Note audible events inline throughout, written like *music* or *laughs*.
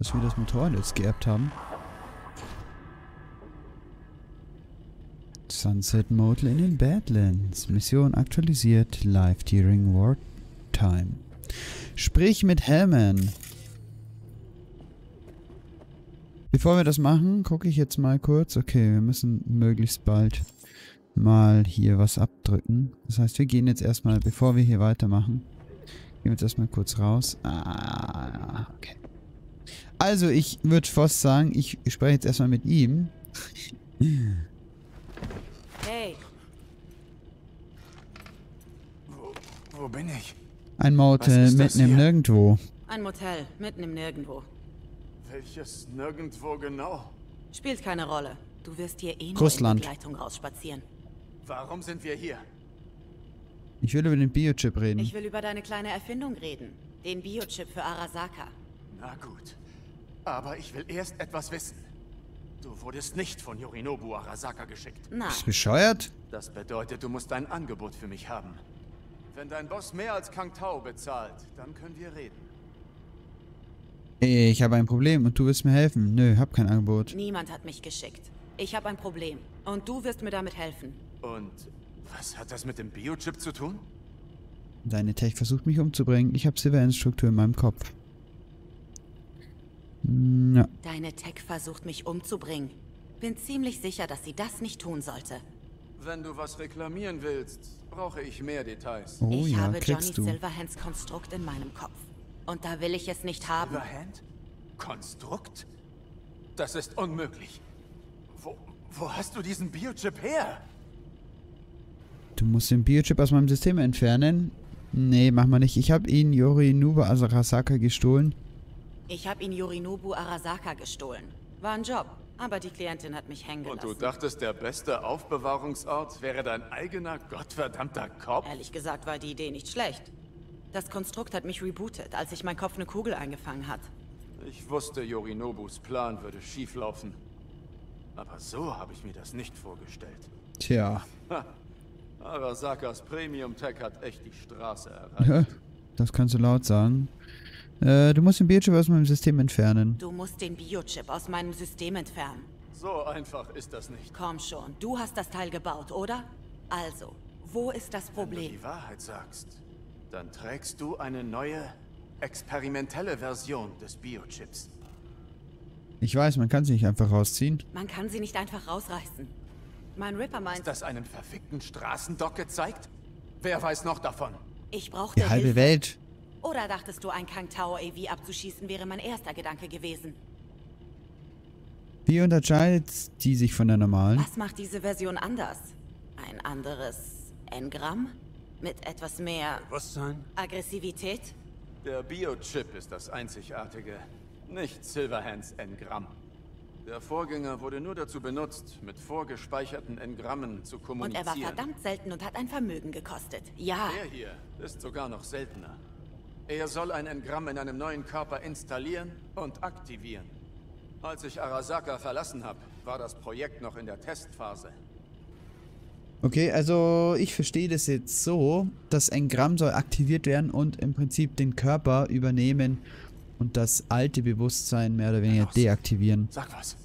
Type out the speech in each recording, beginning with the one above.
dass wir das Motorrad jetzt geerbt haben. Sunset Motel in den Badlands. Mission aktualisiert. Live during wartime. Sprich mit Hellman. Bevor wir das machen, gucke ich jetzt mal kurz. Okay, wir müssen möglichst bald mal hier was abdrücken. Das heißt, wir gehen jetzt erstmal, bevor wir hier weitermachen, gehen wir jetzt erstmal kurz raus. Ah, okay. Also, ich würde fast sagen, ich spreche jetzt erstmal mit ihm. Hey, Wo, wo bin ich? Ein Motel mitten im? Nirgendwo. ein Motel, mitten im Nirgendwo. Welches nirgendwo genau? Spielt keine Rolle. Du wirst hier eh nur Russland. in Begleitung rausspazieren. Warum sind wir hier? Ich will über den Biochip reden. Ich will über deine kleine Erfindung reden. Den Biochip für Arasaka. Na gut. Aber ich will erst etwas wissen. Du wurdest nicht von Yorinobu Arasaka geschickt. Nein, Bist du bescheuert? Das bedeutet, du musst ein Angebot für mich haben. Wenn dein Boss mehr als Kang Tao bezahlt, dann können wir reden. Ich habe ein Problem und du willst mir helfen. Nö, hab kein Angebot. niemand hat mich geschickt. Ich habe ein Problem. Und du wirst mir damit helfen. Und was hat das mit dem Biochip zu tun? Deine Tech versucht mich umzubringen. Ich habe Silverend-Struktur in meinem Kopf. Hm, Ja. Deine Tech versucht mich umzubringen. Bin ziemlich sicher, dass sie das nicht tun sollte. Wenn du was reklamieren willst, brauche ich mehr Details. Oh ich ja, habe Johnny du. Silverhands Konstrukt in meinem Kopf. Und da will ich es nicht haben. Silverhand? Konstrukt? Das ist unmöglich. Wo, wo hast du diesen Biochip her? Du musst den Biochip aus meinem System entfernen. Nee, mach mal nicht. Ich habe ihn Yorinobu Arasaka gestohlen. Ich habe ihn Yorinobu Arasaka gestohlen. War ein Job, aber die Klientin hat mich hängen Und gelassen. du dachtest, der beste Aufbewahrungsort wäre dein eigener gottverdammter Kopf? Ehrlich gesagt war die Idee nicht schlecht. Das Konstrukt hat mich rebootet, als sich mein Kopf eine Kugel eingefangen hat. Ich wusste, Yorinobus Plan würde schieflaufen. Aber so habe ich mir das nicht vorgestellt. Tja, Ha. Arasakas Premium Tech hat echt die Straße erreicht. das kannst du laut sagen. Äh, du musst den Biochip aus meinem System entfernen. Du musst den Biochip aus meinem System entfernen. So einfach ist das nicht. Komm schon, du hast das Teil gebaut, oder? Also, wo ist das Wenn du Problem? die Wahrheit sagst, dann trägst du eine neue, experimentelle Version des Biochips. Ich weiß, man kann sie nicht einfach rausziehen. Man kann sie nicht einfach rausreißen. Mein Ripper meint, Ist das einen verfickten Straßendock gezeigt? Wer weiß noch davon? ich brauchte Die halbe Hilfe. Welt. Oder dachtest du, ein Kang Tower AV abzuschießen wäre mein erster Gedanke gewesen? Wie unterscheidet die sich von der normalen? Was macht diese Version anders? Ein anderes Engramm? Mit etwas mehr Bewusstsein? Aggressivität? Der Biochip ist das Einzigartige, nicht Silverhands Engramm. Der Vorgänger wurde nur dazu benutzt, mit vorgespeicherten Engrammen zu Und kommunizieren. er war verdammt selten und hat ein Vermögen gekostet. Ja, Der hier ist sogar noch seltener. Er soll ein Engramm in einem neuen Körper installieren und aktivieren. Als ich Arasaka verlassen habe, war das Projekt noch in der Testphase. Okay, also ich verstehe das jetzt so, das Engramm soll aktiviert werden und im Prinzip den Körper übernehmen und das alte Bewusstsein mehr oder weniger deaktivieren. Sag was.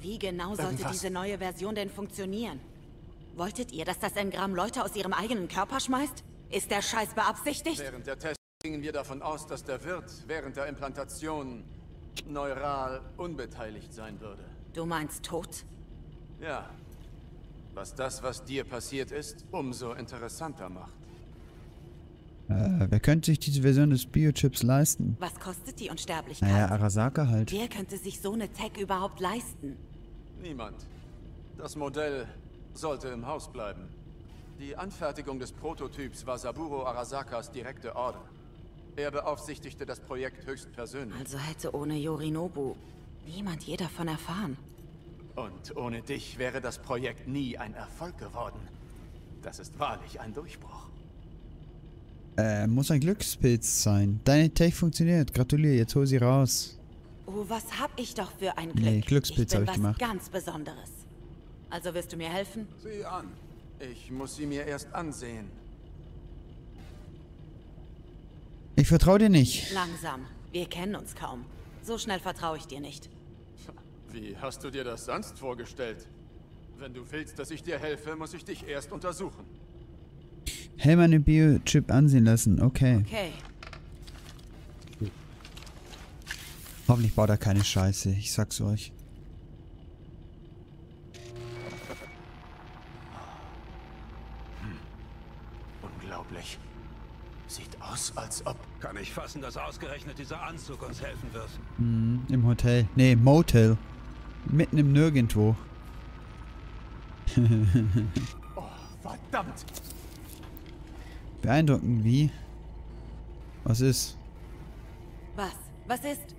wie genau sollte Irgendwas. diese neue Version denn funktionieren? Wolltet ihr, dass das Engramm Leute aus ihrem eigenen Körper schmeißt? Ist der Scheiß beabsichtigt? Während der Tests gingen wir davon aus, dass der Wirt während der Implantation neural unbeteiligt sein würde. Du meinst tot? Ja. Was das, was dir passiert ist, umso interessanter macht. Äh, wer könnte sich diese Version des Biochips leisten? Was kostet die Unsterblichkeit? Naja, Arasaka halt. Wer könnte sich so eine Tech überhaupt leisten? Niemand. Das Modell sollte im Haus bleiben. Die Anfertigung des Prototyps war Saburo Arasakas direkte Order. Er beaufsichtigte das Projekt höchstpersönlich. Also hätte ohne Yorinobu niemand je davon erfahren. Und ohne dich wäre das Projekt nie ein Erfolg geworden. Das ist wahrlich ein Durchbruch. Äh, muss ein Glückspilz sein. Deine Tech funktioniert. Gratuliere, jetzt hol sie raus. Oh, was hab ich doch für ein Glück. Nee, Glückspilz ich bin hab ich was gemacht. ganz Besonderes. Also wirst du mir helfen? Sieh an. Ich muss sie mir erst ansehen. Ich vertraue dir nicht. Langsam. Wir kennen uns kaum. So schnell vertraue ich dir nicht. Wie hast du dir das sonst vorgestellt? Wenn du willst, dass ich dir helfe, muss ich dich erst untersuchen. Helm den Biochip ansehen lassen. Okay. Okay. Hoffentlich baut er keine Scheiße. Ich sag's euch. Aus, als ob... Kann ich fassen, dass ausgerechnet dieser Anzug uns helfen wird. Hm, Im Hotel. Nee, Motel. Mitten im Nirgendwo. Oh, verdammt! Beeindruckend, wie? Was ist? Was? Was ist?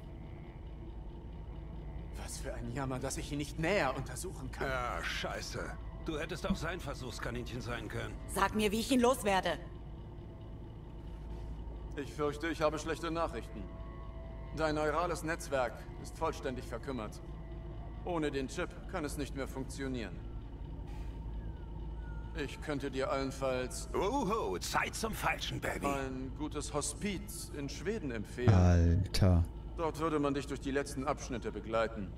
Was für ein Jammer, dass ich ihn nicht näher untersuchen kann. Ja, scheiße. Du hättest auch sein Versuchskaninchen sein können. Sag mir, wie ich ihn loswerde. Ich fürchte, ich habe schlechte Nachrichten. Dein neurales Netzwerk ist vollständig verkümmert. Ohne den Chip kann es nicht mehr funktionieren. Ich könnte dir allenfalls Uhu, Zeit zum Falschen, Baby. ein gutes Hospiz in Schweden empfehlen. Alter. Dort würde man dich durch die letzten Abschnitte begleiten.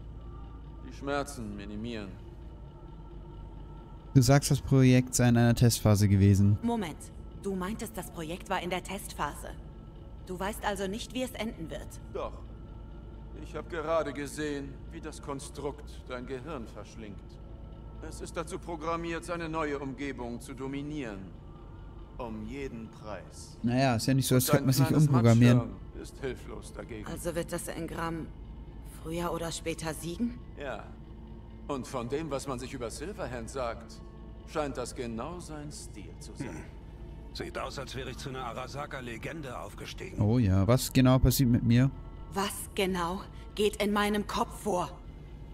Die Schmerzen minimieren. Du sagst, das Projekt sei in einer Testphase gewesen. Moment. Du meintest, das Projekt war in der Testphase. Du weißt also nicht, wie es enden wird. Doch. Ich habe gerade gesehen, wie das Konstrukt dein Gehirn verschlingt. Es ist dazu programmiert, seine neue Umgebung zu dominieren. Um jeden Preis. Naja, ist ja nicht so, als könnte man sich umprogrammieren. Ist hilflos dagegen. Also wird das Engramm früher oder später siegen? Ja. Und von dem, was man sich über Silverhand sagt, scheint das genau sein Stil zu sein. Sieht aus, als wäre ich zu einer Arasaka-Legende aufgestiegen. Oh ja, was genau passiert mit mir? Was genau geht in meinem Kopf vor?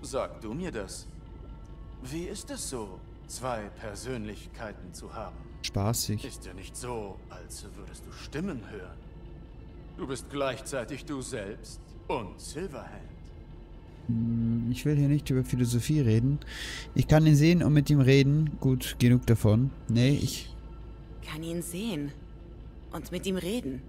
Sag du mir das. Wie ist es so, zwei Persönlichkeiten zu haben? Spaßig. Ist ja nicht so, als würdest du Stimmen hören. Du bist gleichzeitig du selbst und Silverhand. Ich will hier nicht über Philosophie reden. Ich kann ihn sehen und mit ihm reden. Gut, genug davon. Nee, ich... Kann ihn sehen und mit ihm reden.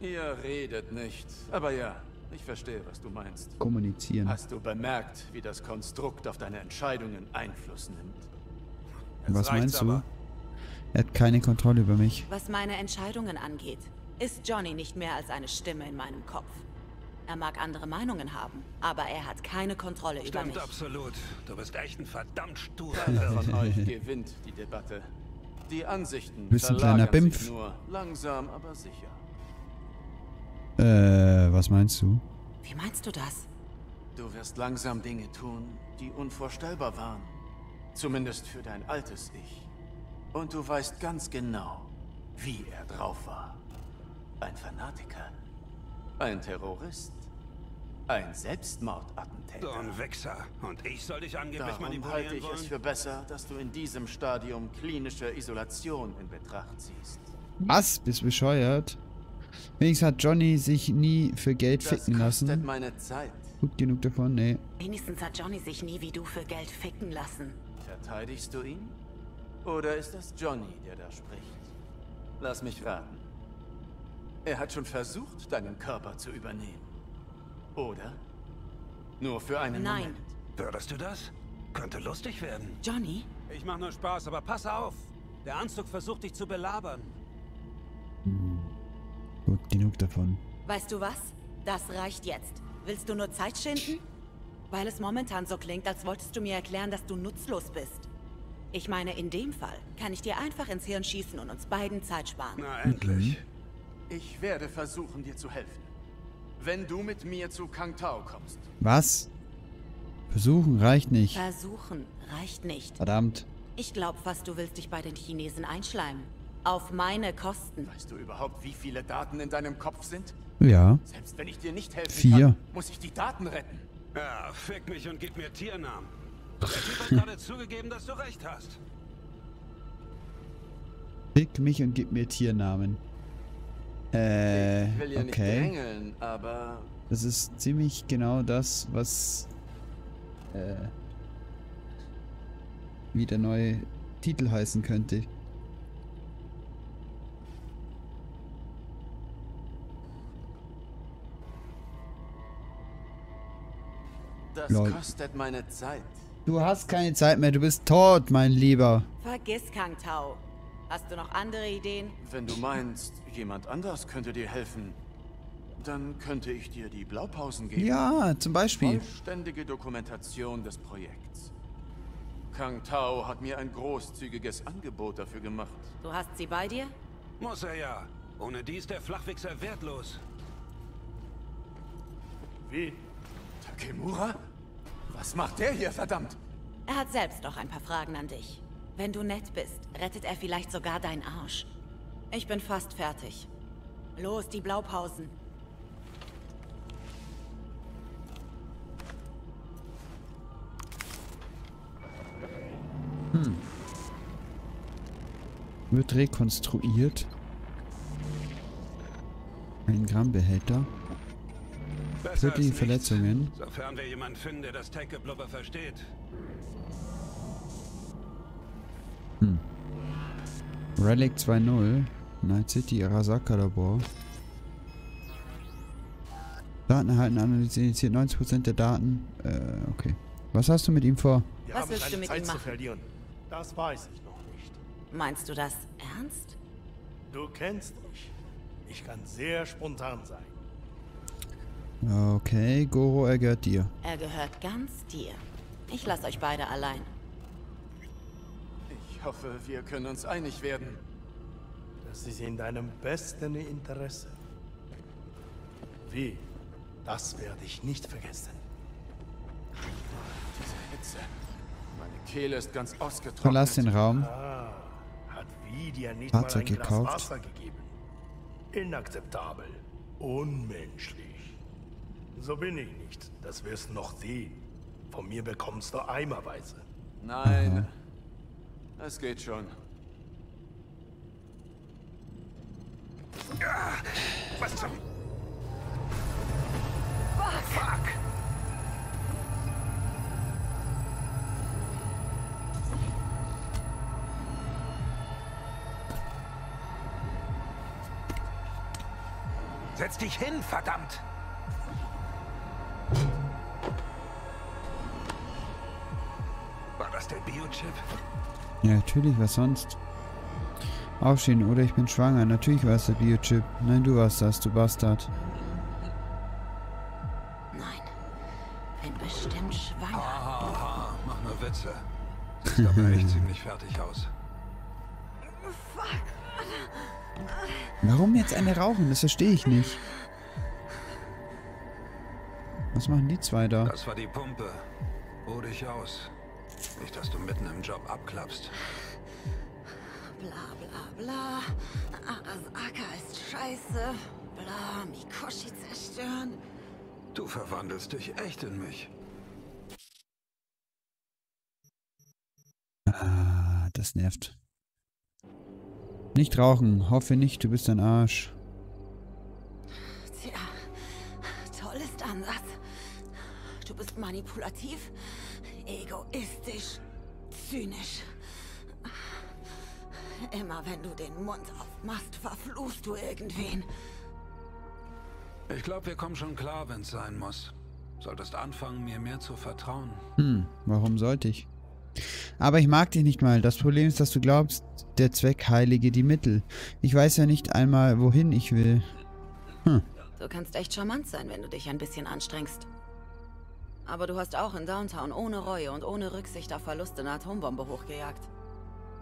Ihr redet nicht. Aber ja, ich verstehe, was du meinst. Kommunizieren. Hast du bemerkt, wie das Konstrukt auf deine Entscheidungen Einfluss nimmt? Jetzt Was meinst du? aber. Er hat keine Kontrolle über mich. Was meine Entscheidungen angeht, ist Johnny nicht mehr als eine Stimme in meinem Kopf. Er mag andere Meinungen haben, aber er hat keine Kontrolle über Stimmt mich. absolut. Du bist echt ein verdammt sturer *laughs* von euch gewinnt die Debatte. Die Ansichten bist ein kleiner Bimpf. nur langsam, aber sicher. Äh, was meinst du? Wie meinst du das? Du wirst langsam Dinge tun, die unvorstellbar waren. Zumindest für dein altes Ich. Und du weißt ganz genau, wie er drauf war. Ein Fanatiker. Ein Terrorist. Ein Selbstmordattentäter. So ein Wichser. Und ich soll dich angeblich Darum halte manipulieren ich es wollen? für besser, dass du in diesem Stadium klinische Isolation in Betracht ziehst. Was? Bist du bescheuert? Wenigstens hat Johnny sich nie für Geld Das ficken lassen. meine Zeit. Gut genug davon, nee. Wenigstens hat Johnny sich nie wie du für Geld ficken lassen. Verteidigst du ihn? Oder ist das Johnny, der da spricht? Lass mich raten. Er hat schon versucht, deinen Körper zu übernehmen. Oder? Nur für einen Nein. Moment. Würdest du das? Könnte lustig werden. Johnny? Ich mach nur Spaß, aber pass auf. Der Anzug versucht dich zu belabern. Gut genug davon. Weißt du was? Das reicht jetzt. Willst du nur Zeit schinden? Weil es momentan so klingt, als wolltest du mir erklären, dass du nutzlos bist. Ich meine, in dem Fall kann ich dir einfach ins Hirn schießen und uns beiden Zeit sparen. Na, endlich. Ich werde versuchen, dir zu helfen. Wenn du mit mir zu Kang Tao kommst. Was? Versuchen reicht nicht. Versuchen reicht nicht. Verdammt. Ich glaub fast, du willst dich bei den Chinesen einschleimen. Auf meine Kosten. Weißt du überhaupt, wie viele Daten in deinem Kopf sind? Ja. Selbst wenn ich dir nicht helfen Vier. kann, muss ich die Daten retten. Ja, fick mich und gib mir Tiernamen. Der Typ hat gerade zugegeben, dass du recht hast. Fick mich und gib mir Tiernamen. Äh, ich will ja nicht okay. drängeln, aber Das ist ziemlich genau das, was äh, wie der neue Titel heißen könnte. Das Lol. kostet meine Zeit. Du hast keine Zeit mehr, du bist tot, mein Lieber. Vergiss Kang Tao. Hast du noch andere Ideen? Wenn du meinst, jemand anders könnte dir helfen, dann könnte ich dir die Blaupausen geben. Ja, zum Beispiel. Vollständige Dokumentation des Projekts. Kang Tao hat mir ein großzügiges Angebot dafür gemacht. Du hast sie bei dir? Muss er ja. Ohne die ist der Flachwichser wertlos. Wie? Takemura? Was macht der hier, verdammt? Er hat selbst noch ein paar Fragen an dich. Wenn du nett bist, rettet er vielleicht sogar deinen Arsch. Ich bin fast fertig. Los, die Blaupausen. Wird rekonstruiert. Ein Grammbehälter. Besser als Tödliche nichts. Verletzungen. Sofern wir jemanden finden, der das Take-Blubber versteht. Relic 2.0. Night City Arasaka Labor. Daten erhalten, analysiert 90% der Daten. Äh, okay. Was hast du mit ihm vor? Wir Was willst du mit Zeit ihm zu machen? verlieren. Das weiß ich noch nicht. Meinst du das ernst? Du kennst mich. Ich kann sehr spontan sein. Okay, Goro, er gehört dir. Er gehört ganz dir. Ich lasse euch beide allein. Ich hoffe, wir können uns einig werden. Das ist in deinem besten Interesse. Wie? Das werde ich nicht vergessen. Diese Hitze. Meine Kehle ist ganz ausgetrocknet. Verlass den Raum. Ah, hat wie dir nicht Fahrzeug mal ein Glas gekauft. Wasser gegeben. Inakzeptabel. Unmenschlich. So bin ich nicht. Das wirst du noch sehen. Von mir bekommst du eimerweise. Nein. Es geht schon. Was zum... Setz dich hin, verdammt! War das der Biochip? Ja, natürlich, was sonst? Aufstehen, oder ich bin schwanger. Natürlich war es der Biochip. Nein, du warst das, du Bastard. Nein. Bin bestimmt schwanger. Haha, mach nur Witze. Sieht aber *laughs* echt ziemlich fertig aus. Warum jetzt eine rauchen? Das verstehe ich nicht. Was machen die zwei da? Das war die Pumpe. Ruh dich aus. Nicht, dass du mitten im Job abklappst. Bla bla bla. Arasaka ist scheiße. Bla, Mikoshi zerstören. Du verwandelst dich echt in mich. Ah, das nervt. Nicht rauchen. Hoffe nicht, du bist ein Arsch. Tja, toll ist Ansatz. Du bist manipulativ, egoistisch, zynisch. Immer wenn du den Mund aufmachst, verfluchst du irgendwen. Ich glaube, wir kommen schon klar, wenn es sein muss. Solltest anfangen, mir mehr zu vertrauen. Hm, warum sollte ich? Aber ich mag dich nicht mal. Das Problem ist, dass du glaubst, der Zweck heilige die Mittel. Ich weiß ja nicht einmal, wohin ich will. Du kannst echt charmant sein, wenn du dich ein bisschen anstrengst. Aber du hast auch in Downtown ohne Reue und ohne Rücksicht auf Verluste eine Atombombe hochgejagt.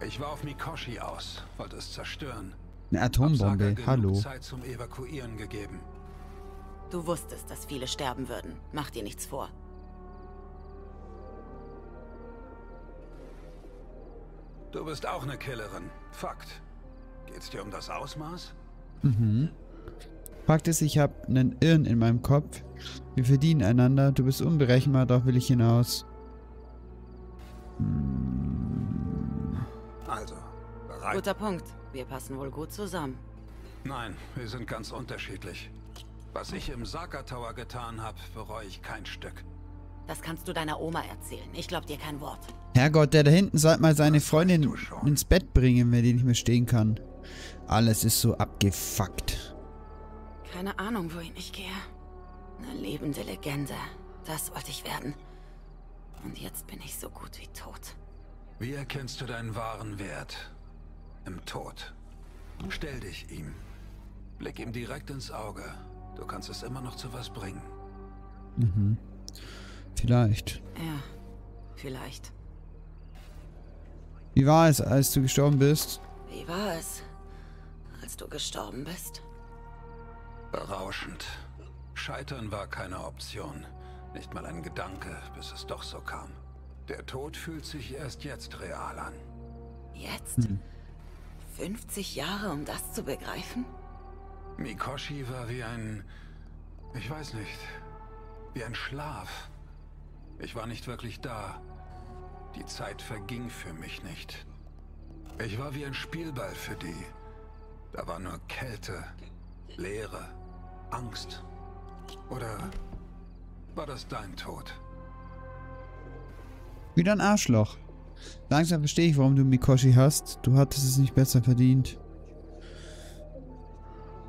Ich war auf Mikoshi aus, wollte es zerstören. Eine Atombombe. genug Hallo. Zeit zum Evakuieren gegeben. Du wusstest, dass viele sterben würden. Mach dir nichts vor. Du bist auch eine Killerin. Fakt. Geht's dir um das Ausmaß? Fakt ist, ich habe einen Irren in meinem Kopf. Wir verdienen einander. Du bist unberechenbar, darauf will ich hinaus. Also, bereit? Guter Punkt. Wir passen wohl gut zusammen. Nein, wir sind ganz unterschiedlich. Was ich im Saka Tower getan habe, bereue ich kein Stück. Das kannst du deiner Oma erzählen. Ich glaub dir kein Wort. Herrgott, der da hinten sollte mal seine Das Freundin ins Bett bringen, wenn die nicht mehr stehen kann. Alles ist so abgefuckt. Keine Ahnung, wohin ich gehe. Eine lebende Legende. Das wollte ich werden. Und jetzt bin ich so gut wie tot. Wie erkennst du deinen wahren Wert? Im Tod. Stell dich ihm. Blick ihm direkt ins Auge. Du kannst es immer noch zu was bringen. Mhm. Vielleicht. Ja, vielleicht. Wie war es, als du gestorben bist? Wie war es, als du gestorben bist? Berauschend. Scheitern war keine Option. Nicht mal ein Gedanke, bis es doch so kam. Der Tod fühlt sich erst jetzt real an. Jetzt? Hm. 50 Jahre, um das zu begreifen? Mikoshi war wie ein... Ich weiß nicht. Wie ein Schlaf. Ich war nicht wirklich da. Die Zeit verging für mich nicht. Ich war wie ein Spielball für die. Da war nur Kälte, Leere, Angst. Oder war das dein Tod? Wieder ein Arschloch. Langsam verstehe ich, warum du Mikoshi hast. Du hattest es nicht besser verdient.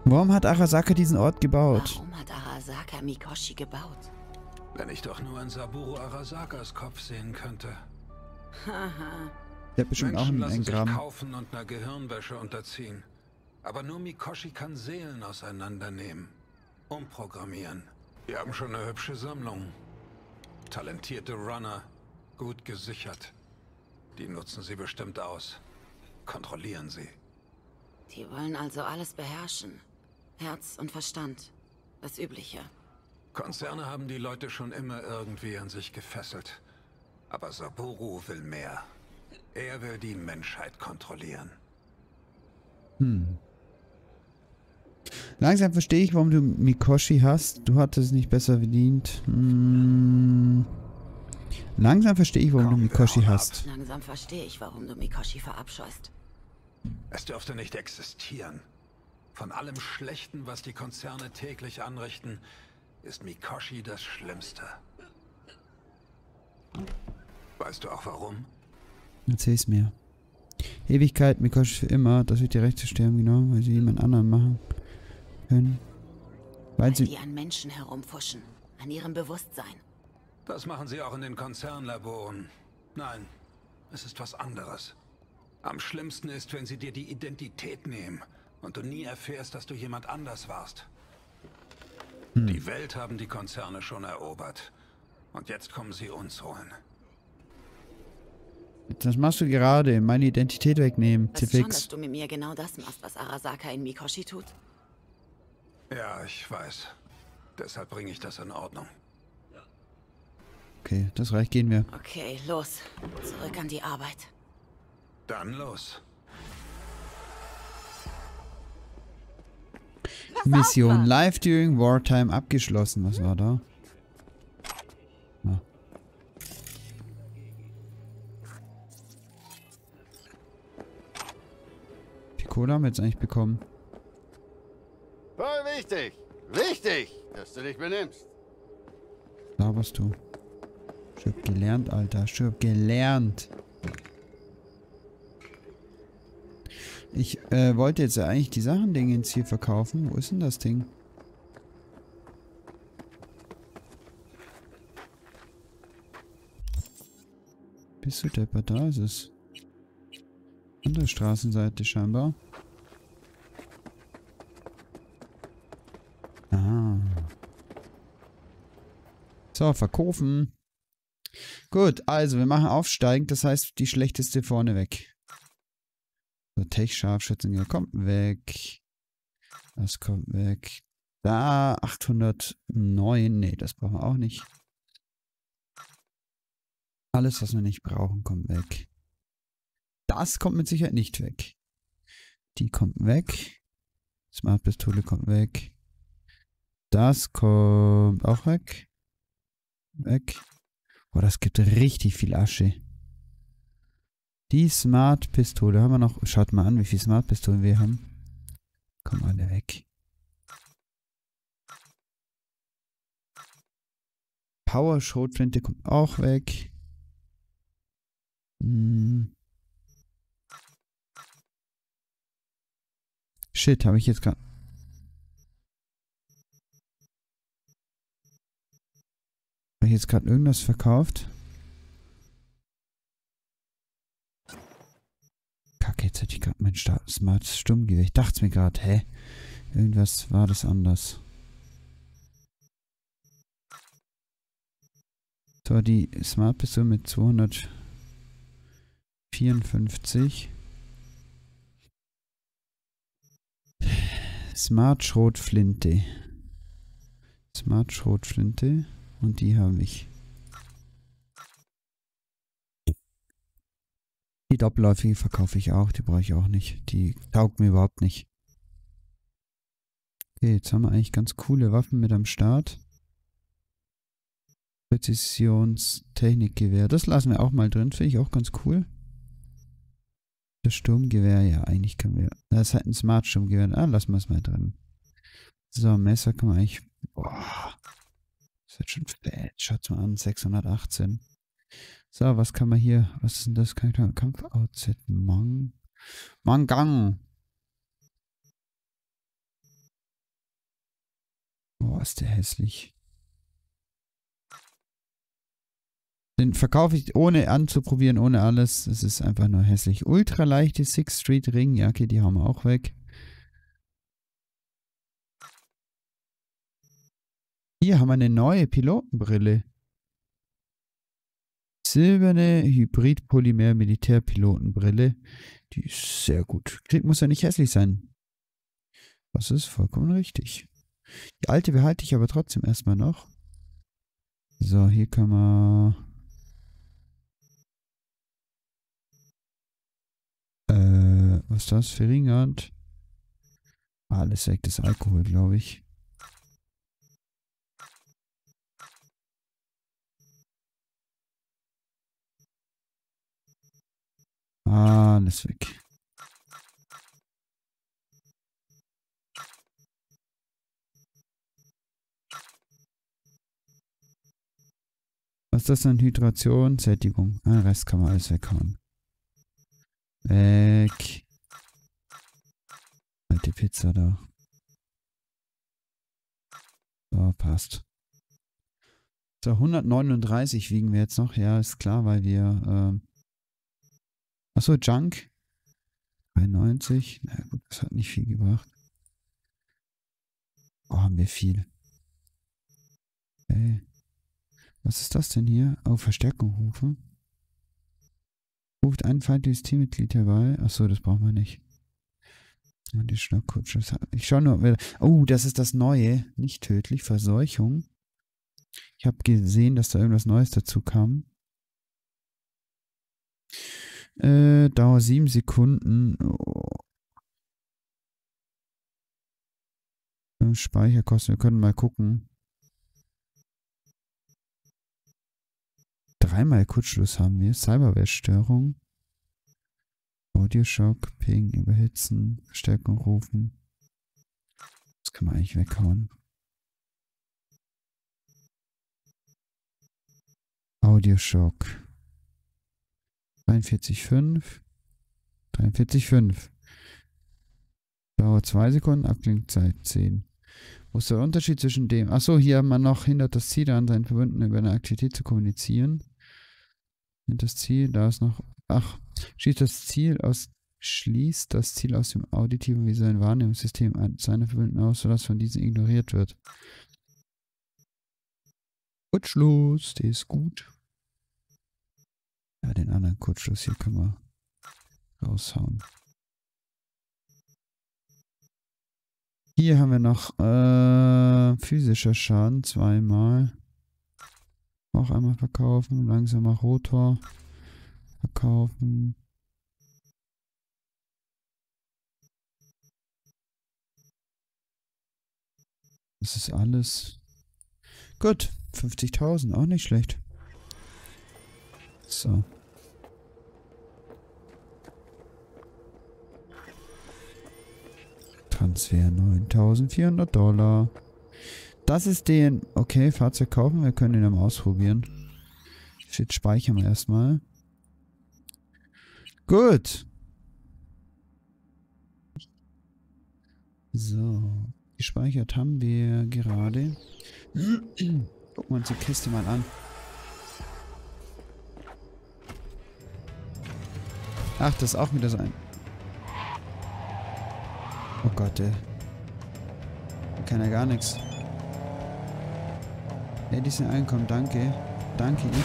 Warum hat Arasaka diesen Ort gebaut? Warum hat Arasaka Mikoshi gebaut? Wenn ich doch nur in Saburo Arasakas Kopf sehen könnte. Haha. Der hat bestimmt Menschen auch ein Engramm. Sich kaufen und einer Gehirnwäsche unterziehen. Aber nur Mikoshi kann Seelen auseinandernehmen. Umprogrammieren. Wir haben schon eine hübsche Sammlung. Talentierte Runner, gut gesichert. Die nutzen sie bestimmt aus. Kontrollieren sie. Die wollen also alles beherrschen. Herz und Verstand. Das Übliche. Konzerne haben die Leute schon immer irgendwie an sich gefesselt. Aber Saburo will mehr. Er will die Menschheit kontrollieren. Hm. Langsam verstehe ich, warum du Mikoshi hast. Du hattest es nicht besser verdient. Hm. Langsam verstehe ich, warum Komm, du Mikoshi hast. Langsam verstehe ich, warum du Mikoshi verabscheust. Es dürfte nicht existieren. Von allem Schlechten, was die Konzerne täglich anrichten, ist Mikoshi das Schlimmste. Weißt du auch warum? Erzähl's mir. Ewigkeit, Mikoshi für immer, das wird die Rechte sterben, genau, weil sie jemand anderen machen können. Weil, sie die an Menschen herumfuschen, an ihrem Bewusstsein. Das machen sie auch in den Konzernlaboren. Nein, es ist was anderes. Am schlimmsten ist, wenn sie dir die Identität nehmen und du nie erfährst, dass du jemand anders warst. Hm. Die Welt haben die Konzerne schon erobert. Und jetzt kommen sie uns holen. Das machst du gerade. Meine Identität wegnehmen. Weißt schon, dass du mit mir genau das machst, was Arasaka in Mikoshi tut? Ja, ich weiß. Deshalb bringe ich das in Ordnung. Okay, das reicht. Gehen wir. Okay, los. Zurück an die Arbeit. Dann los. Mission Live During Wartime abgeschlossen. Was war da? Ah. Wie Kohle haben wir jetzt eigentlich bekommen? Voll wichtig. Wichtig, dass du dich benimmst. Laberst du? Schirb gelernt, Alter. Schirb gelernt. Ich äh, wollte jetzt eigentlich die Sachen-Dingens hier verkaufen. Wo ist denn das Ding? Bist du depper? Da ist es. An der Straßenseite scheinbar. So, verkaufen. Gut, also wir machen aufsteigend, das heißt die schlechteste vorne weg. So, Tech-Scharfschützen kommt weg. Das kommt weg. Da, 809. Nee, das brauchen wir auch nicht. Alles, was wir nicht brauchen, kommt weg. Das kommt mit Sicherheit nicht weg. Die kommt weg. Smart-Pistole kommt weg. Das kommt auch weg. Weg. Boah, das gibt richtig viel Asche. Die Smart-Pistole haben wir noch. Schaut mal an, wie viele Smart-Pistolen wir haben. Kommen alle weg. Power-Schrotflinte kommt auch weg. Hm. Shit, habe ich jetzt gerade... Habe ich jetzt gerade irgendwas verkauft? Kacke, jetzt hätte ich gerade mein Smart Stummgewehr. Ich dachte mir gerade, hä? Irgendwas war das anders. So, die Smart Pistole mit 254. Smart Schrotflinte. Smart Schrotflinte. Und die habe ich. Die doppelläufige verkaufe ich auch. Die brauche ich auch nicht. Die taugt mir überhaupt nicht. Okay, jetzt haben wir eigentlich ganz coole Waffen mit am Start. Präzisionstechnikgewehr. Das lassen wir auch mal drin. Finde ich auch ganz cool. Das Sturmgewehr, ja, eigentlich können wir. Das ist halt ein Smart Sturmgewehr. Ah, lassen wir es mal drin. So, Messer kann man eigentlich. Boah. Das wird schon fett. Schaut mal an. 618. So, was kann man hier? Was ist denn das? Kampf-Outset. Mang. Mangang. Boah, ist der hässlich. Den verkaufe ich ohne anzuprobieren, ohne alles. Es ist einfach nur hässlich. Ultraleichte Six Street Ring. Ja, okay, die haben wir auch weg. Hier haben wir eine neue Pilotenbrille. Silberne Hybrid-Polymer-Militärpilotenbrille. Die ist sehr gut. Krieg muss ja nicht hässlich sein. Das ist vollkommen richtig. Die alte behalte ich aber trotzdem erstmal noch. So, hier kann man Äh, was ist das? Verringert. Alles weg, das Alkohol, glaube ich. Alles weg. Was ist das denn? Hydration, Sättigung. Den Rest kann man alles weghauen. Weg. Die Pizza da. So, passt. So, 139 wiegen wir jetzt noch. Ja, ist klar, weil wir... Ähm Achso, Junk. 93. Na gut, das hat nicht viel gebracht. Oh, haben wir viel. Okay. Was ist das denn hier? Oh, Verstärkung rufen. Ruft ein feindliches Teammitglied herbei. Achso, das brauchen wir nicht. Die Schnappkutsche. Ich schaue nur. Oh, das ist das Neue. Nicht tödlich. Verseuchung. Ich habe gesehen, dass da irgendwas Neues dazu kam. Äh, Dauer 7 Sekunden. Oh. Speicherkosten. Wir können mal gucken. Dreimal Kurzschluss haben wir. Cyberware-Störung. Audioshock, Ping, überhitzen, Verstärkung rufen. Das kann man eigentlich weghauen. Audioshock. 43,5. 43,5. Dauert 2 Sekunden, Abklingzeit 10. Wo ist der Unterschied zwischen dem? Achso, hier haben wir noch hindert das Ziel daran, seinen Verbündeten über eine Aktivität zu kommunizieren. Das Ziel, da ist noch. Ach, schließt das Ziel aus. Schließt das Ziel aus dem auditiven visuellen Wahrnehmungssystem seiner Verbündeten aus, sodass von diesen ignoriert wird. Kurzschluss, der ist gut. Ja, den anderen Kurzschluss hier können wir raushauen. Hier haben wir noch äh, physischer Schaden zweimal. Auch einmal verkaufen. Langsamer Rotor. Verkaufen. Das ist alles. Gut. 50.000. Auch nicht schlecht. So. Transfer 9.400 Dollar. Das ist den... Okay, Fahrzeug kaufen. Wir können ihn mal ausprobieren. Shit, speichern wir erstmal. Gut. So. Gespeichert haben wir gerade. Gucken wir uns die Kiste mal an. Ach, das ist auch wieder so ein... Oh Gott, ey. Kann ja gar nichts. Ja, die sind angekommen, danke. Danke, ich.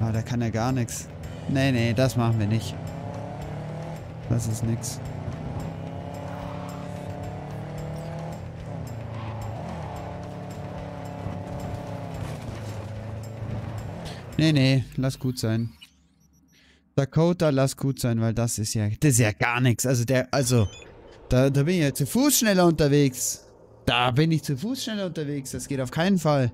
Ah, da kann ja gar nichts. Nee, nee, das machen wir nicht. Das ist nix. Nee, nee, lass gut sein. Dakota, lass gut sein, weil das ist ja, das ist ja gar nichts. Also der, also, da, da bin ich ja zu Fuß schneller unterwegs. Da bin ich zu Fuß schneller unterwegs. Das geht auf keinen Fall.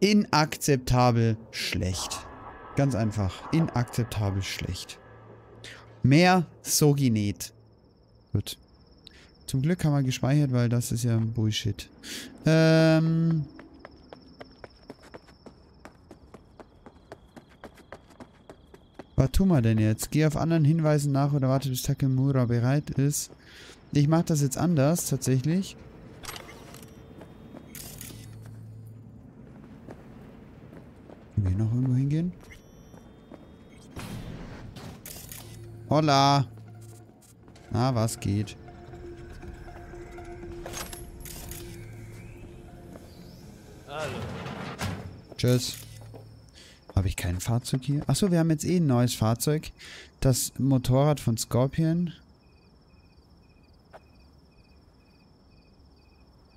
Inakzeptabel schlecht. Ganz einfach. Inakzeptabel schlecht. Mehr Soginet. Gut. Zum Glück haben wir gespeichert, weil das ist ja Bullshit. Ähm... Was tun wir denn jetzt? Geh auf anderen Hinweisen nach oder warte, bis Takemura bereit ist. Ich mache das jetzt anders, tatsächlich. Können wir hier noch irgendwo hingehen? Holla! Na, was geht? Hallo. Tschüss. Habe ich kein Fahrzeug hier? Achso, wir haben jetzt eh ein neues Fahrzeug. Das Motorrad von Scorpion.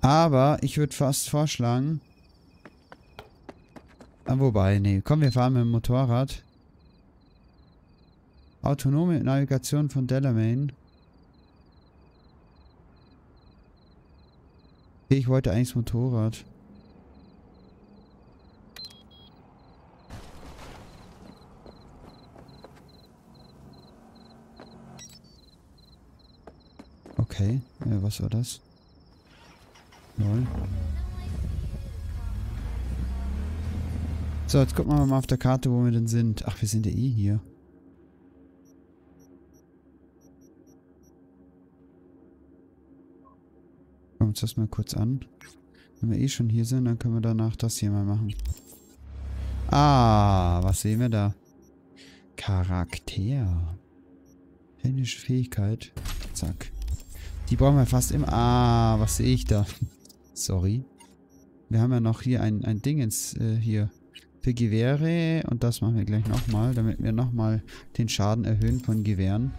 Aber ich würde fast vorschlagen... Ah, wobei, nee. Komm, wir fahren mit dem Motorrad. Autonome Navigation von Delamain. Ich wollte eigentlich das Motorrad. Okay, äh, was war das? Lol. So, jetzt gucken wir mal auf der Karte, wo wir denn sind. Ach, wir sind ja eh hier. Wir uns das mal kurz an. Wenn wir eh schon hier sind, dann können wir danach das hier mal machen. Ah, was sehen wir da? Charakter. Technische Fähigkeit. Zack. Die brauchen wir fast immer. Ah, was sehe ich da? *laughs* Sorry. Wir haben ja noch hier ein, ein Dingens äh, hier für Gewehre. Und das machen wir gleich nochmal, damit wir nochmal den Schaden erhöhen von Gewehren.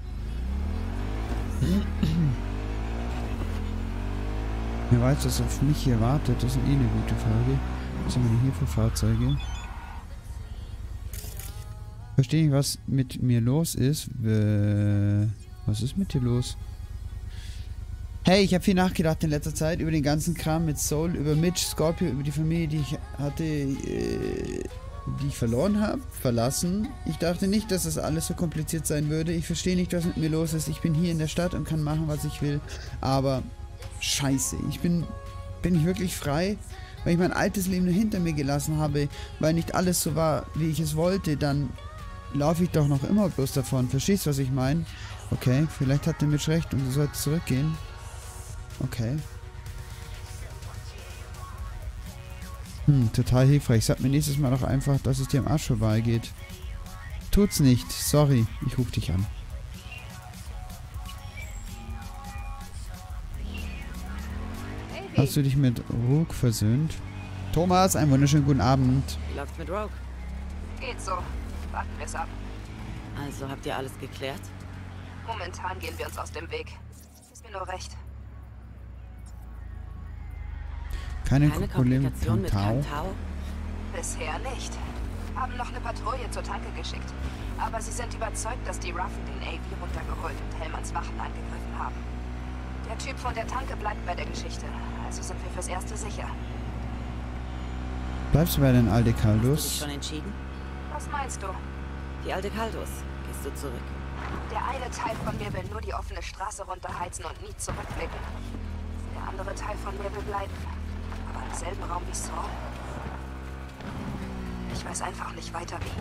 *clears throat* Wer weiß, was auf mich hier wartet, das ist eh eine gute Frage. Was haben wir denn hier für Fahrzeuge? Verstehe ich, was mit mir los ist. Was ist mit dir los? Hey, ich habe viel nachgedacht in letzter Zeit über den ganzen Kram mit Soul, über Mitch, Scorpio, über die Familie, die ich hatte, äh, die ich verloren habe, verlassen. Ich dachte nicht, dass das alles so kompliziert sein würde. Ich verstehe nicht, was mit mir los ist. Ich bin hier in der Stadt und kann machen, was ich will. Aber scheiße, ich bin, bin ich wirklich frei? Wenn ich mein altes Leben nur hinter mir gelassen habe, weil nicht alles so war, wie ich es wollte, dann laufe ich doch noch immer bloß davon. Verstehst du, was ich meine? Okay, vielleicht hat der Mitch recht und du sollst zurückgehen. Okay. Hm, total hilfreich. Sag mir nächstes Mal doch einfach, dass es dir am Arsch vorbeigeht. Tut's nicht. Sorry. Ich ruf dich an. Hast du dich mit Rook versöhnt? Thomas, einen wunderschönen guten Abend. Wie läuft's mit Rogue? Geht so. Warten wir's ab. Also habt ihr alles geklärt? Momentan gehen wir uns aus dem Weg. Ist mir nur recht. Keine, Keine Probleme mit Komplikation mit Tau. Kantau? Bisher nicht. Haben noch eine Patrouille zur Tanke geschickt. Aber sie sind überzeugt, dass die Ruffen den AV runtergeholt und Hellmanns Wachen angegriffen haben. Der Typ von der Tanke bleibt bei der Geschichte. Also sind wir fürs Erste sicher. Bleibst du bei den Hast du dich Aldecaldos? schon entschieden? Was meinst du? Die alte Kaldos. Gehst du zurück? Der eine Teil von mir will nur die offene Straße runterheizen und nie zurückblicken. Der andere Teil von mir will bleiben. Selben Raum wie Saul. Ich weiß einfach nicht weiter wie.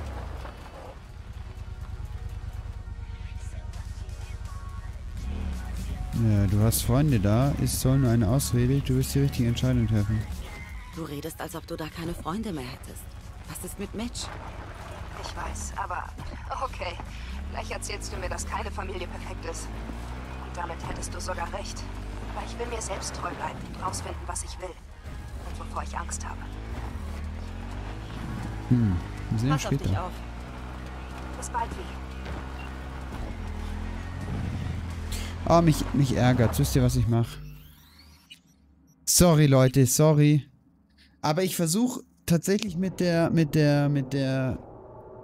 Ja, du hast Freunde da. Es soll nur eine Ausrede. Du wirst die richtige Entscheidung treffen. Du redest, als ob du da keine Freunde mehr hättest. Was ist mit Mitch? Ich weiß, aber okay. Vielleicht erzählst du mir, dass keine Familie perfekt ist. Und damit hättest du sogar recht. Aber ich will mir selbst treu bleiben und rausfinden, was ich will. Wovor ich Angst habe. Hm. Wir sehen Pass auf dich später. auf. Bis bald, Lee. Oh, mich, mich ärgert. Wisst ihr, was ich mache? Sorry, Leute, sorry. Aber ich versuche tatsächlich mit der, mit der, mit der,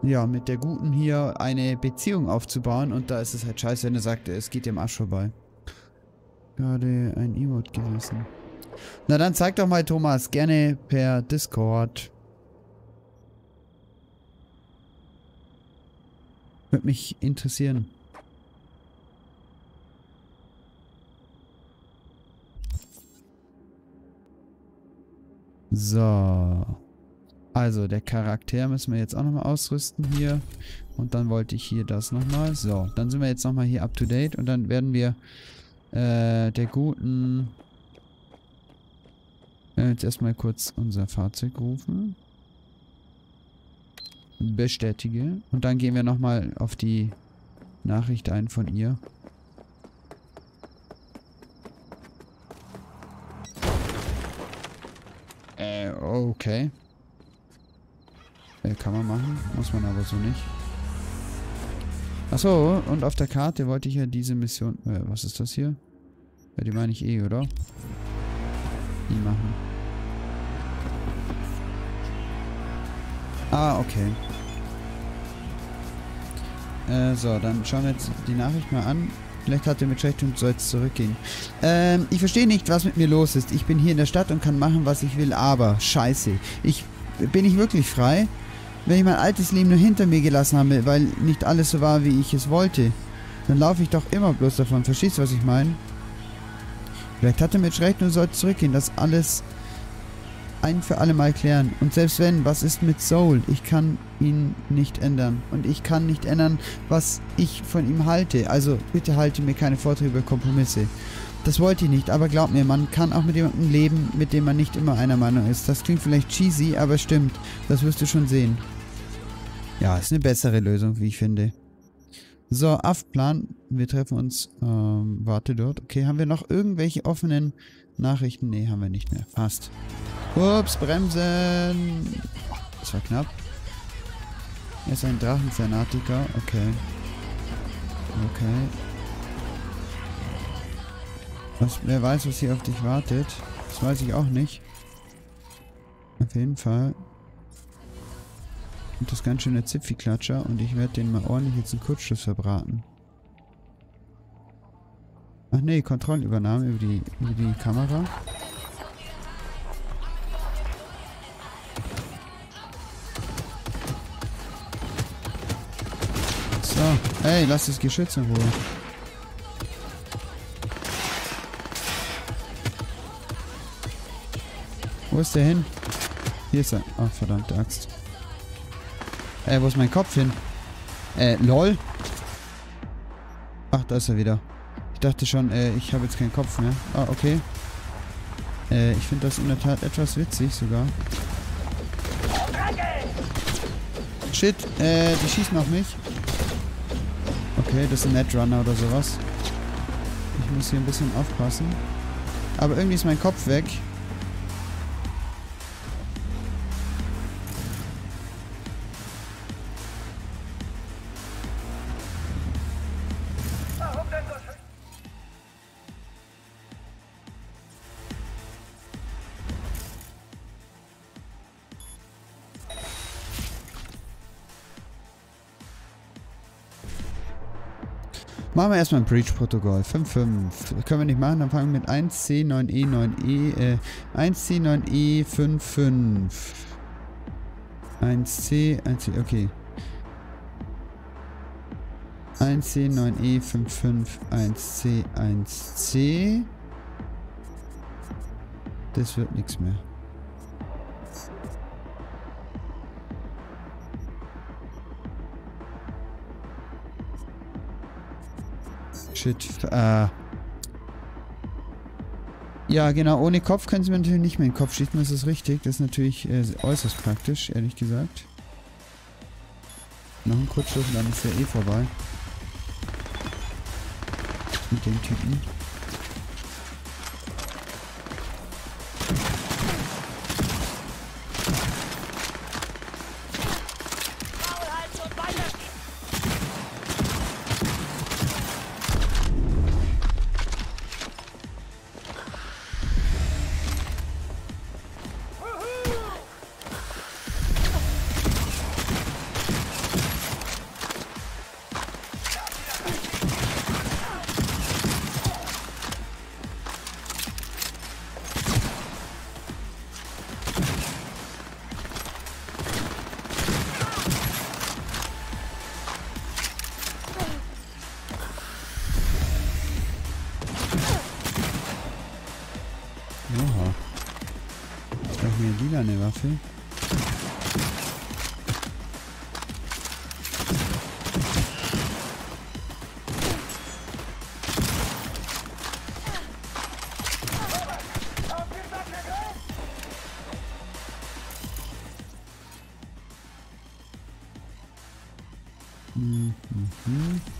ja, mit der Guten hier eine Beziehung aufzubauen. Und da ist es halt scheiße, wenn er sagt, es geht dem Arsch vorbei. Gerade ein Emote gerissen. Na dann zeig doch mal, Thomas, gerne per Discord. Würde mich interessieren. So. Also, der Charakter müssen wir jetzt auch nochmal ausrüsten hier. Und dann wollte ich hier das nochmal. So, dann sind wir jetzt nochmal hier up to date. Und dann werden wir äh, der guten... Äh, jetzt erstmal kurz unser Fahrzeug rufen. Bestätige. Und dann gehen wir nochmal auf die Nachricht ein von ihr. Äh, okay. Äh, kann man machen. Muss man aber so nicht. Achso, und auf der Karte wollte ich ja diese Mission... Äh, was ist das hier? Ja, die meine ich eh, oder? Die machen. Ah, okay. Äh, so, dann schauen wir jetzt die Nachricht mal an. Vielleicht hat er mit recht und soll jetzt zurückgehen. Ähm, ich verstehe nicht, was mit mir los ist. Ich bin hier in der Stadt und kann machen, was ich will, aber scheiße. Ich bin ich wirklich frei? Wenn ich mein altes Leben nur hinter mir gelassen habe, weil nicht alles so war, wie ich es wollte, dann laufe ich doch immer bloß davon. Verstehst du, was ich meine? Vielleicht hat er mit recht und soll zurückgehen. Das alles ein für alle Mal klären. Und selbst wenn, was ist mit Soul? Ich kann ihn nicht ändern. Und ich kann nicht ändern, was ich von ihm halte. Also bitte halte mir keine Vorträge über Kompromisse. Das wollte ich nicht, aber glaub mir, man kann auch mit jemandem leben, mit dem man nicht immer einer Meinung ist. Das klingt vielleicht cheesy, aber stimmt. Das wirst du schon sehen. Ja, ist eine bessere Lösung, wie ich finde. So, Aftplan. Wir treffen uns. Ähm, warte dort. Okay, haben wir noch irgendwelche offenen Nachrichten? Nee, haben wir nicht mehr. Passt. Ups, bremsen. Das war knapp. Er ist ein Drachenfanatiker. Okay. Okay. Was, wer weiß, was hier auf dich wartet. Das weiß ich auch nicht. Auf jeden Fall. Und das ganz schöne Zipfi-Klatscher. Und ich werde den mal ordentlich jetzt einen Kurzschluss verbraten. Ach nee, Kontrollübernahme über die, über die Kamera. So, ey, lass das Geschütz in Ruhe. Wo ist der hin? Hier ist er. Ach, verdammte Axt. Äh, wo ist mein Kopf hin? Äh, lol. Ach, da ist er wieder. Ich dachte schon, äh, ich habe jetzt keinen Kopf mehr. Ah, okay. Äh, ich finde das in der Tat etwas witzig sogar. Shit, äh, die schießen auf mich. Okay, das ist ein Netrunner oder sowas. Ich muss hier ein bisschen aufpassen. Aber irgendwie ist mein Kopf weg. Machen wir erstmal ein Breach-Protokoll. 5.5. Können wir nicht machen, dann fangen wir mit 1C, 9E, 9E, äh, 1C, 9E, 5.5. 1C, 1C, okay. 1C, 9E, 5.5, 1C, 1C. Das wird nichts mehr. Shit. Äh. Ja, genau. Ohne Kopf können sie mir natürlich nicht mehr in den Kopf schießen. Das ist richtig. Das ist natürlich äh, äußerst praktisch, ehrlich gesagt. Noch ein und dann ist er eh vorbei. Mit dem Typen. Mhm.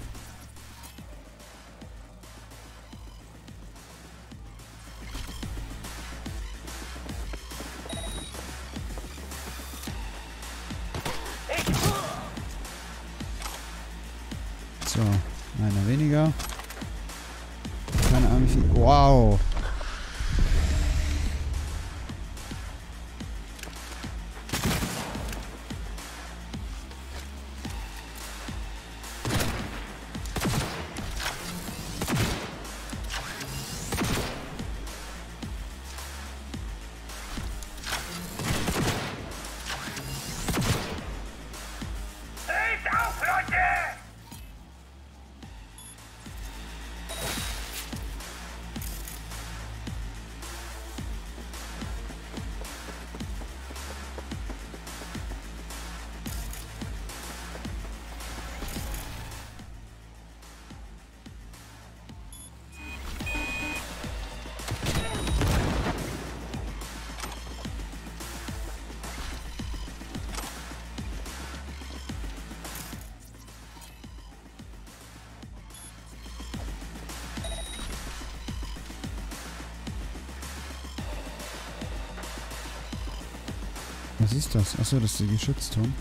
Was ist das? Achso, das ist der Geschützturm.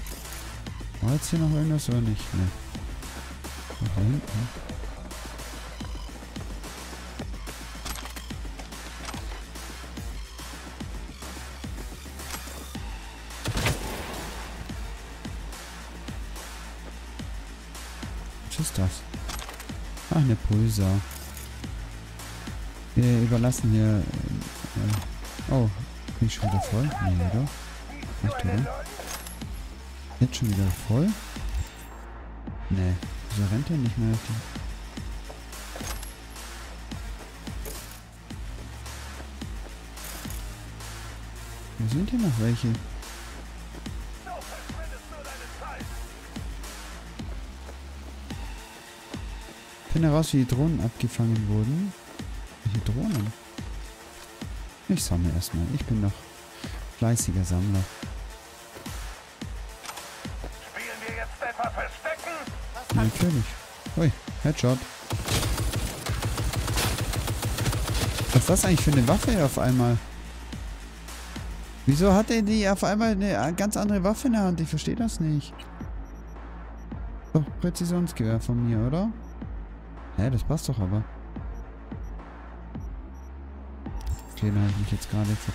War jetzt hier noch irgendwas oder nicht? Ne. Da hinten. Was ist das? Ach, eine Pulsar. Wir überlassen hier... Äh, oh, bin ich schon wieder voll? Nee, oder? Nicht, oder? Jetzt schon wieder voll? Nee. Wieso rennt der nicht mehr richtig? Wo sind hier noch welche? Finde heraus, wie die Drohnen abgefangen wurden. Welche Drohnen? Ich sammle erstmal. Ich bin noch fleißiger Sammler. Natürlich. Ui, Headshot. Was ist das eigentlich für eine Waffe auf einmal? Wieso hat er die auf einmal eine ganz andere Waffe in der Hand? Ich verstehe das nicht. Doch, Präzisionsgewehr von mir, oder? Hä, das passt doch aber. Okay, da habe ich mich jetzt gerade ver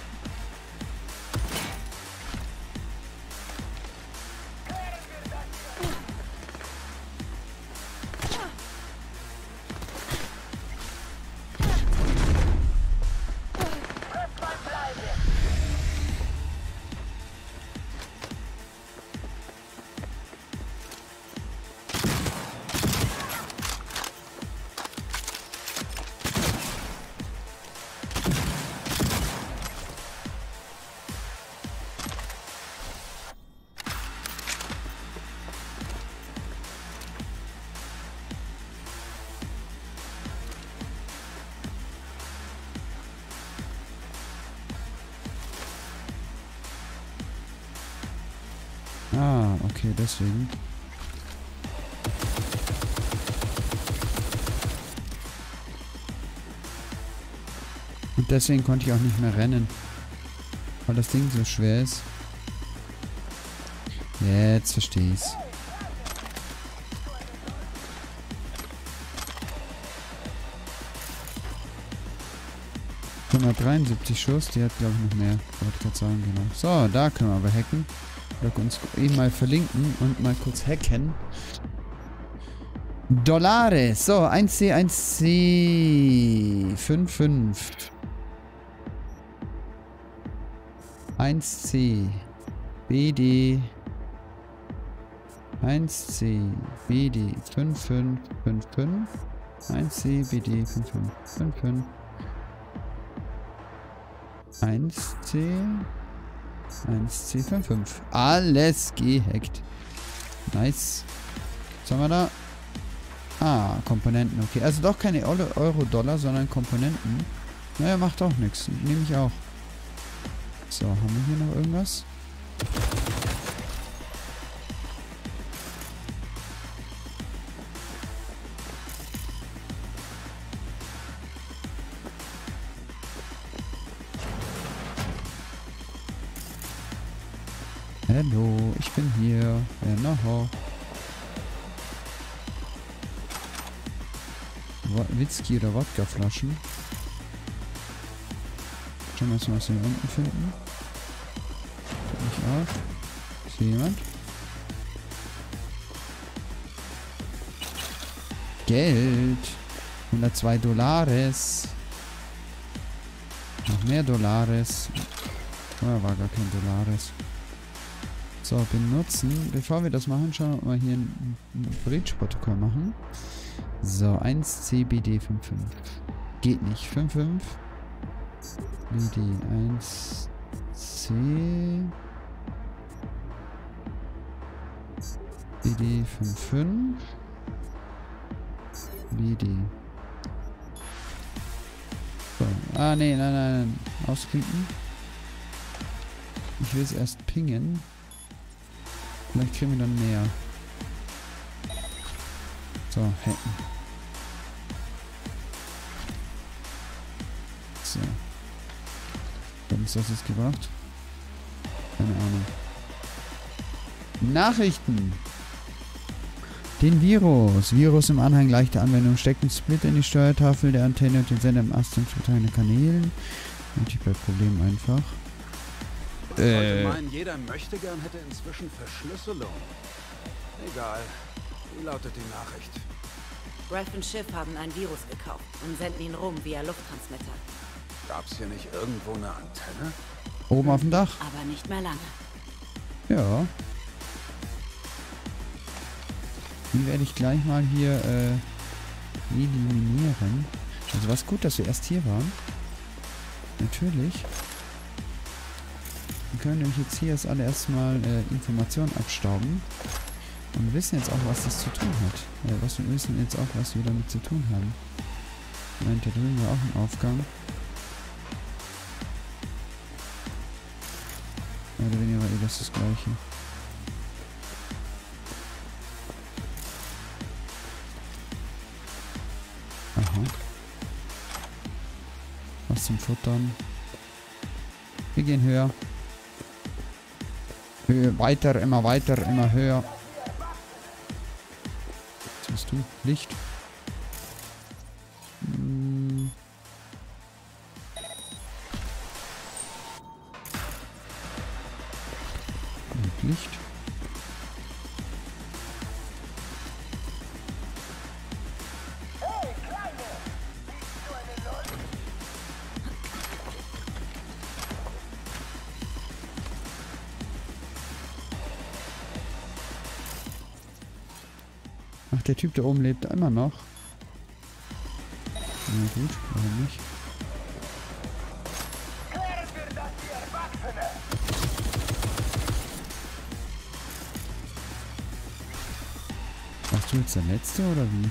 deswegen. Und deswegen konnte ich auch nicht mehr rennen. Weil das Ding so schwer ist. Jetzt verstehe ich's. Guck mal, 73 Schuss, die hat glaube ich noch mehr. Wollte gerade sagen, genau. So, da können wir aber hacken. Oder uns eben mal verlinken und mal kurz hacken. Dollare. So, 1C, 1C. 5, 5. 1C. BD. 1C. BD. 5, 5, 5, 5. 1C, BD. 5, 5, 5, 5. 1C. 1C55. Alles gehackt. Nice. Was haben wir da? Ah, Komponenten. Okay, also doch keine Euro-Dollar, sondern Komponenten. Naja, macht auch nichts. Nehme ich auch. So, haben wir hier noch irgendwas? Whisky oder Wodkaflaschen. Schauen wir mal, was wir hier unten finden. Ich auch. Ist hier jemand? Geld. 102 Dollares. Noch mehr Dollares. Oh, war gar kein Dollares. So, benutzen. Bevor wir das machen, schauen wir mal hier ein Bridge-Protokoll machen. So, 1 CBD 55. Geht nicht. 55. BD 1 C. BD 55. BD. So. Ah, nee, nein, nein, nein. Ausklicken. Ich will es erst pingen. Vielleicht kriegen wir dann mehr. So, hacken. Ist das jetzt gebracht? Keine Ahnung. Nachrichten. Den Virus. Virus im Anhang leichter Anwendung. Steckt einen Split in die Steuertafel der Antenne und den Sender im Ast und verteilen Kanälen. Und ich bei Problem einfach. Ich äh. meinen, jeder möchte gern hätte inzwischen Verschlüsselung. Egal. Wie lautet die Nachricht? Ralph und Schiff haben ein Virus gekauft und senden ihn rum via Lufttransmitter. Gab's hier nicht irgendwo eine Antenne? Oben auf dem Dach. Aber nicht mehr lange. Ja. Die werde ich gleich mal hier äh, eliminieren. Also was gut, dass wir erst hier waren. Natürlich. Wir können nämlich jetzt hier erst alle erstmal äh, Informationen abstauben. Und wir wissen jetzt auch, was das zu tun hat. Äh, was wir wissen jetzt auch, was wir damit zu tun haben. Moment, da drüben war auch ein Aufgang. Mehr oder weniger eh das gleiche. Aha. Was zum Futtern. Wir gehen höher. Höhe, weiter, immer weiter, immer höher. Was bist du? Licht. Typ da oben lebt immer noch. Na gut, warum nicht? Warst du jetzt der Letzte oder wie?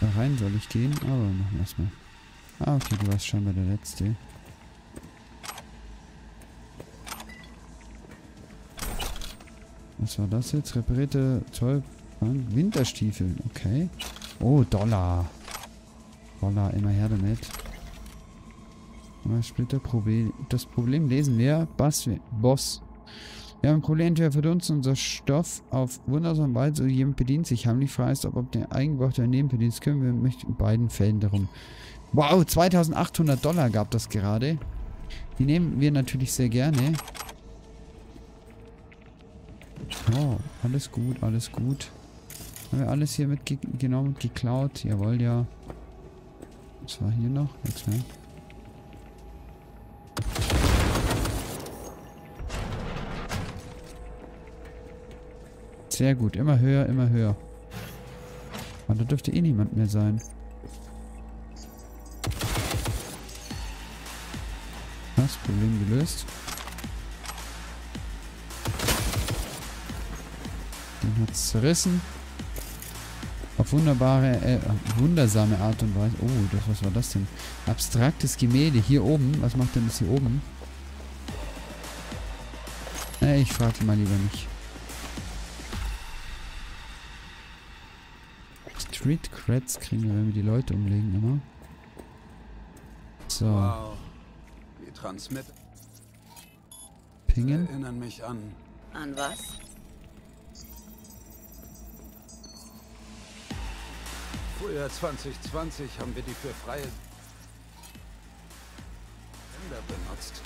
Da rein soll ich gehen, aber machen wir erstmal. Ah, okay, du warst scheinbar der Letzte. Was war das jetzt? Reparierte Zoll... Winterstiefel. Okay. Oh, Dollar. Dollar, immer her damit. Splitter Problem. Das Problem lesen wir. Bass, Boss. Wir haben ein Problem, entweder verdunst unser Stoff auf wundersame Weise oder jemand bedient sich heimlich frei ist, ob, ob der Eigenbrauch der Nebenverdienst können wir möchten in beiden Fällen darum. Wow, 2800 Dollar gab das gerade. Die nehmen wir natürlich sehr gerne. Oh, alles gut, alles gut. Haben wir alles hier mitgenommen, geklaut? Jawohl, ja. Was war hier noch? Nichts mehr. Sehr gut. Immer höher, immer höher. Aber da dürfte eh niemand mehr sein. Das Problem gelöst. Hat es zerrissen. Auf wunderbare, äh, wundersame Art und Weise. Oh, das, was war das denn? Abstraktes Gemälde. Hier oben. Was macht denn das hier oben? Äh, ich frage mal lieber nicht. Street Creds kriegen wir, wenn wir die Leute umlegen, immer. So. Wow. Die Transmit Pingen. erinnern mich an. An was? Frühjahr 2020 haben wir die für freie Sender benutzt,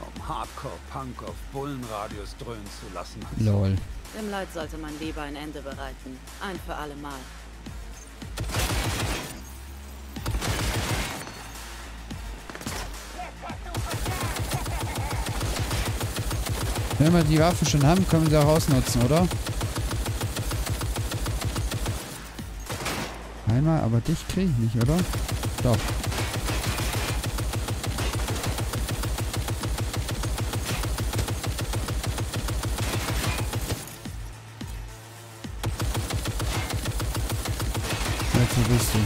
um Hardcore-Punk auf Bullenradios dröhnen zu lassen. Lol. Dem Leid sollte man lieber ein Ende bereiten. Ein für alle Mal. Wenn wir die Waffe schon haben, können wir sie auch ausnutzen, oder? Einmal, aber dich kriege ich nicht, oder? Doch. Jetzt wo bist du?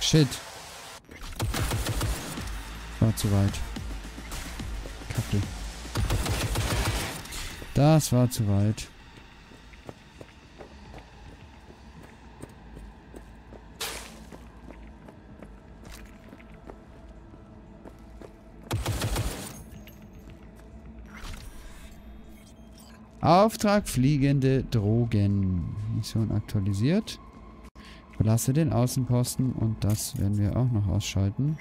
Shit. War zu weit. Kacke. Das war zu weit. Auftrag fliegende Drogen. Mission aktualisiert. Verlasse den Außenposten und das werden wir auch noch ausschalten.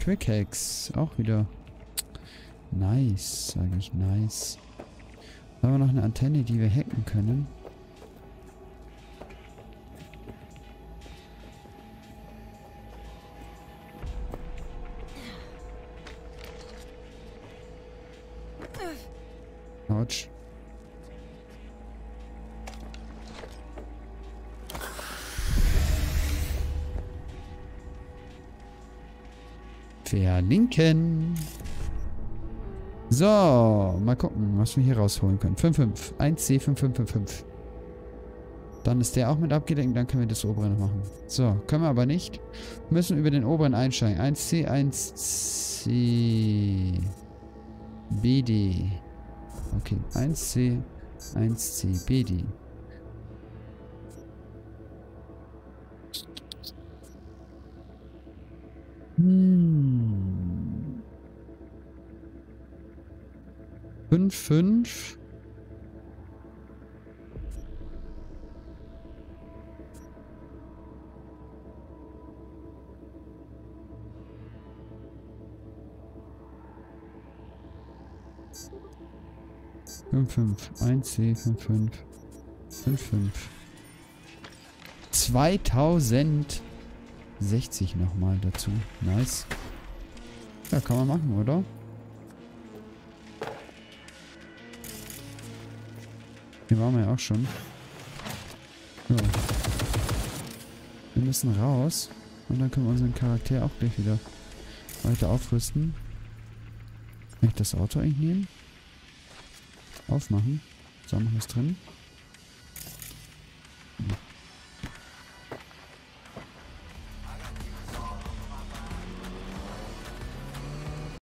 Quick Hacks. Auch wieder. Nice, sage ich. Nice. Haben wir noch eine Antenne, die wir hacken können. Verlinken. So, mal gucken, was wir hier rausholen können. 5-5. 1C 5555. Dann ist der auch mit abgedeckt, dann können wir das obere noch machen. So, können wir aber nicht. Müssen über den oberen einsteigen. 1C, 1C. BD. Okay, 1C, 1C, BD. Hm. 5, 5. Fünf, fünf. Eins C, fünf, fünf. Fünf, fünf. 2060 nochmal dazu. Nice. Ja, kann man machen, oder? Hier waren wir ja auch schon. So. Wir müssen raus. Und dann können wir unseren Charakter auch gleich wieder weiter aufrüsten. Kann ich das Auto eigentlich nehmen? aufmachen. Ist da noch was drin?